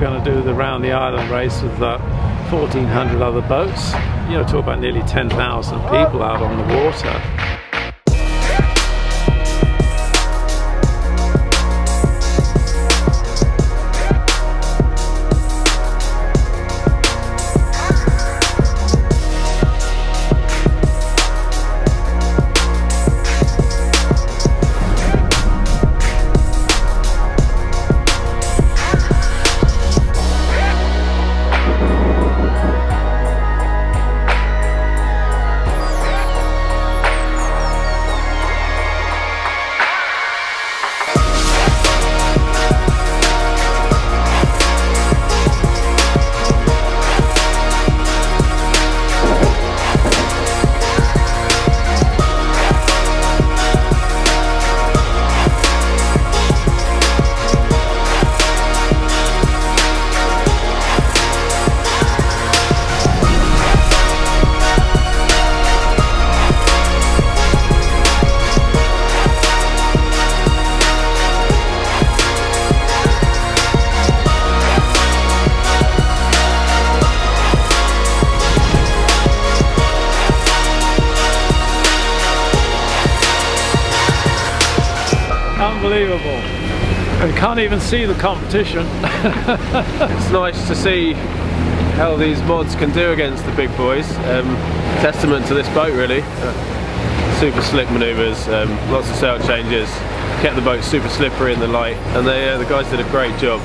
we're going to do the round the island race with uh, 1,400 other boats. You know, talk about nearly 10,000 people out on the water. Unbelievable. And can't even see the competition. it's nice to see how these mods can do against the big boys. Um, testament to this boat really. Uh, super slick manoeuvres, um, lots of sail changes, kept the boat super slippery in the light and they, uh, the guys did a great job.